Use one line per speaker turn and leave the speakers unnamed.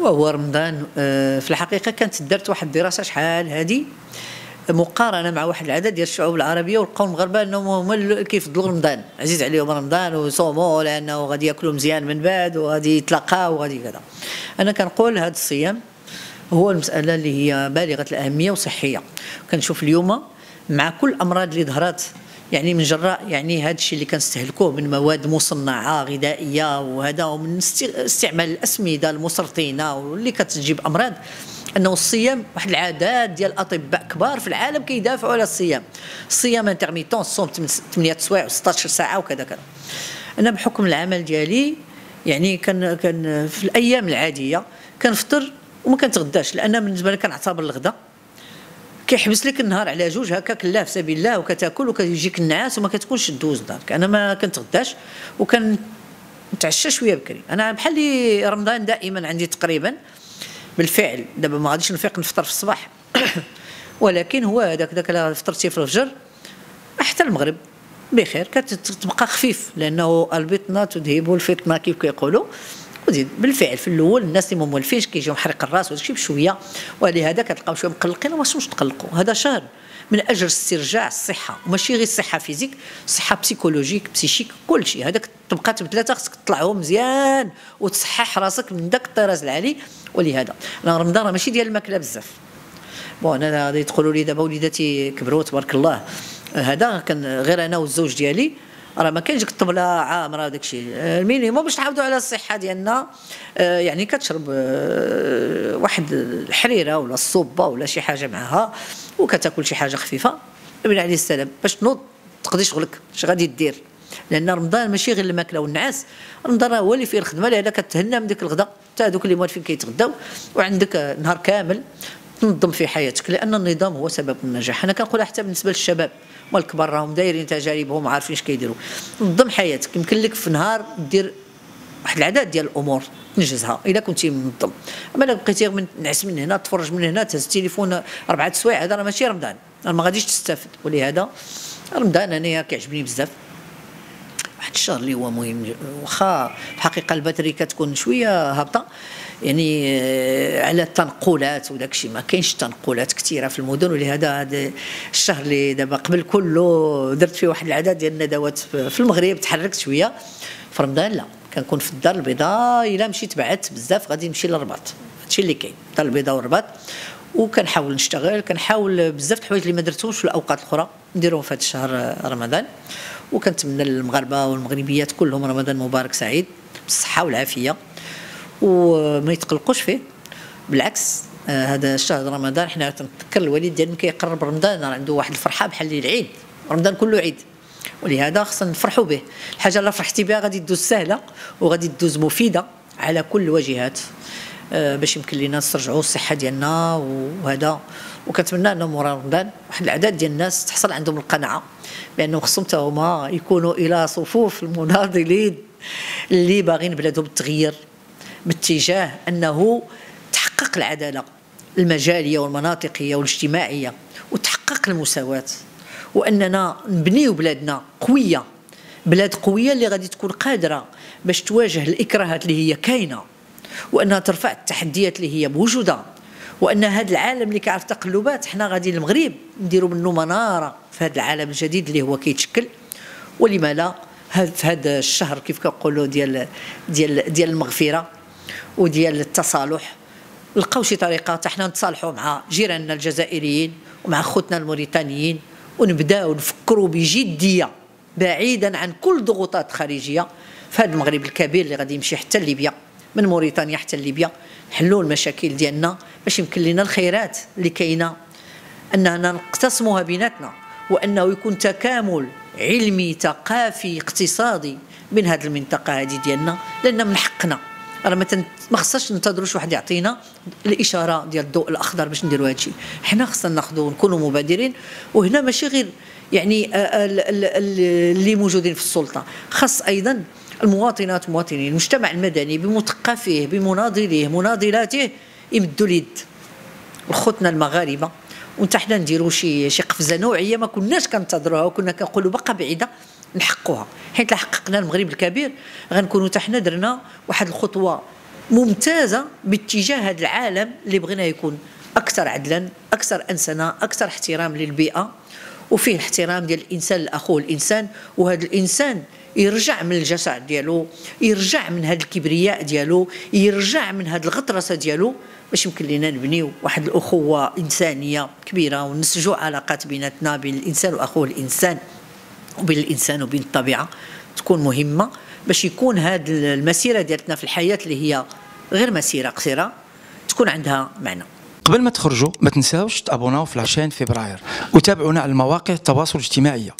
وهو رمضان آه، في الحقيقة كانت درت واحد الدراسة شحال هذه مقارنة مع واحد العدد ديال الشعوب العربية ولقاو المغاربه إنهم هما كيفضلوا رمضان. عزيز عليهم رمضان وصوموا لأنه غادي يأكلوا مزيان من بعد وغادي يتلاقاو وغادي كذا. أنا كنقول هذا الصيام هو المسألة اللي هي بالغة الأهمية وصحية. كنشوف اليوم مع كل الأمراض اللي ظهرت يعني من جراء يعني هذا الشيء اللي كنستهلكوه من مواد مصنعة غذائية وهذا ومن استعمال الأسمدة المسرطنه واللي كتجيب أمراض. أنه الصيام واحد العدد ديال الأطباء كبار في العالم كيدافعوا على الصيام. الصيام انترميتون الصوم 8 سوايع و16 ساعة وكذا كذا. أنا بحكم العمل ديالي يعني كان كان في الأيام العادية كنفطر وما كنتغداش لأن بالنسبة لي كنعتبر الغداء. كيحبس لك النهار على جوج هكاك لا في سبيل الله وكتاكل وكيجيك النعاس وما كتكونش دوز دارك أنا ما كنتغداش وكان نتعشى شوية بكري. أنا بحال رمضان دائما عندي تقريبا بالفعل. دابا ما غاديش نفيق نفطر في الصباح. ولكن هو هذاك داك فطرتي في الفجر حتى المغرب. بخير. كتبقى خفيف لأنه البطنه تذهب الفتنه كيف كيقولوا. وزيد بالفعل في الأول الناس اللي مولفينش كيجيو محرق الراس وداكشي بشوية. ولهذا كتلقاو شوية مقلقين وما تقلقوا. هذا شهر من أجل استرجاع الصحة وماشي غير الصحة physique الصحه psychologique psychique كل شيء. هذاك تبقى ثلاثة خصك تطلعهم مزيان وتصحح راسك من داك الطراز العالي. ولهذا رمضان راه ماشي ديال الماكلة بزاف. bon أنا غادي تقولوا لي دابا وليداتي كبروا تبارك الله. هذا كان غير أنا والزوج ديالي. راه ما كاينش ديك الطبلة عامره داك الشيء ال minimum باش نحافظوا على الصحة ديالنا آه، يعني كتشرب آه، واحد الحريرة ولا الصوبة ولا شي حاجة معها وكتاكل شي حاجة خفيفة. النبي عليه السلام باش تنوض تقضي شغلك اش غادي دير؟ لأن رمضان ماشي غير الماكلة والنعاس. رمضان هو اللي فيه الخدمة لهذا كتهنى من ديك الغداء. حتى هذوك اللي موالفين كيتغداو وعندك نهار كامل تنظم في حياتك لأن النظام هو سبب النجاح. أنا كنقولها حتى بالنسبة للشباب والكبار راهم دايرين تجاربهم وعارفين اش كيديروا. نظم حياتك يمكن لك في نهار دير واحد العدد ديال الأمور تنجزها الا كنتي منظم. أما إلا بقيتي من نعس من هنا تفرج من هنا تهز التليفون أربعة سوايع هذا راه ماشي رمضان. ما غاديش تستافد. ولهذا رمضان انايا كيعجبني بزاف. الشهر اللي هو مهم. واخا الحقيقة الباتري كتكون شوية هابطة. يعني آه، على التنقلات وداك الشيء. ما كاينش تنقلات كثيره في المدن ولهذا هذا الشهر اللي دابا قبل كله درت فيه واحد العدد ديال الندوات في المغرب تحركت شوية. في رمضان لا. كنكون في الدار البيضاء إلا مشيت بعدت بزاف غادي نمشي للرباط. هادشي اللي كاين. الدار البيضاء والرباط. وكنحاول نشتغل. كنحاول بزاف الحوايج اللي ما درتهمش في الأوقات الأخرى. نديرهم في هذا الشهر رمضان. وكنتمنى للمغاربة والمغربيات كلهم رمضان مبارك سعيد بالصحة والعافية. وما يتقلقوش فيه. بالعكس آه هذا الشهر رمضان حنا تنتذكر الوالد ديالنا كيقرب رمضان. راه عنده واحد الفرحة بحال العيد. رمضان كله عيد. ولهذا خصنا نفرحوا به. الحاجة اللي فرحتي بها غادي تدوز سهلة وغادي تدوز مفيدة. على كل الواجهات آه باش يمكن لنا نسترجعوا الصحة ديالنا وهذا. وكنتمنى أنه مورا رمضان واحد العدد ديال الناس تحصل عندهم القناعة بانه خصهم هما يكونوا إلى صفوف المناضلين اللي باغيين بلادهم تغير باتجاه أنه تحقق العدالة المجالية والمناطقية والاجتماعية وتحقق المساواة. وأننا نبنيو بلادنا قوية بلاد قوية اللي غادي تكون قادرة باش تواجه الإكراهات اللي هي كاينة وأنها ترفع التحديات اللي هي موجودة وأن هذا العالم اللي كيعرف تقلبات حنا غادي المغرب نديروا منه منارة في هذا العالم الجديد اللي هو كيتشكل. ولما لا في هذا الشهر كيف كنقولوا ديال ديال ديال المغفرة وديال التصالح لقاو شي طريقه حتى حنا نتصالحوا مع جيراننا الجزائريين ومع خوتنا الموريتانيين ونبداو نفكروا بجدية بعيدا عن كل ضغوطات خارجية. في هذا المغرب الكبير اللي غادي يمشي حتى ليبيا من موريتانيا حتى ليبيا نحلوا المشاكل ديالنا باش يمكن لنا الخيرات اللي كاينة. أننا نقتسموها بيناتنا وأنه يكون تكامل علمي ثقافي اقتصادي بين هذه المنطقة هذه ديالنا لأن من حقنا. راه ما ما خصناش ننتظروش واحد يعطينا الإشارة ديال الضوء الأخضر باش نديروا هذا الشيء حنا خصنا ناخذوا نكونوا مبادرين وهنا ماشي غير يعني اللي موجودين في السلطة خاص أيضا المواطنات والمواطنين المجتمع المدني بمثقفيه بمناضليه مناضلاته يمدوا اليد. وخوتنا المغاربة وانت حنا نديروا شي شي قفزة نوعية ما كناش كنتظروها وكنا كنقولوا بقى بعيدة نحقوها. حيت حققنا المغرب الكبير غنكونوا حتى حنا درنا واحد الخطوة ممتازة باتجاه هذا العالم اللي بغينا يكون أكثر عدلا أكثر أنسنة أكثر احترام للبيئة. وفيه احترام ديال الإنسان لأخوه الإنسان وهذا الإنسان يرجع من الجشع ديالو يرجع من هذا الكبرياء ديالو يرجع من هذه الغطرسة ديالو باش يمكن لنا نبنيو واحد الأخوة إنسانية كبيرة ونسجوا علاقات بيناتنا بين الإنسان وأخوه الإنسان وبين الإنسان وبين الطبيعة تكون مهمة باش يكون هذه المسيرة ديالتنا في الحياة اللي هي غير مسيرة قصيرة تكون عندها معنى.
قبل ما تخرجوا ما تنساوش تابوناو في العشرين فبراير وتابعونا على المواقع التواصل الاجتماعي.